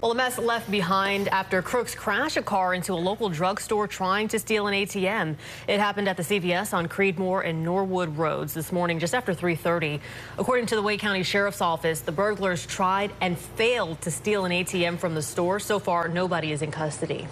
Well, a mess left behind after crooks crash a car into a local drugstore trying to steal an ATM. It happened at the CVS on Creedmoor and Norwood Roads this morning just after 3.30. According to the Wake County Sheriff's Office, the burglars tried and failed to steal an ATM from the store. So far, nobody is in custody.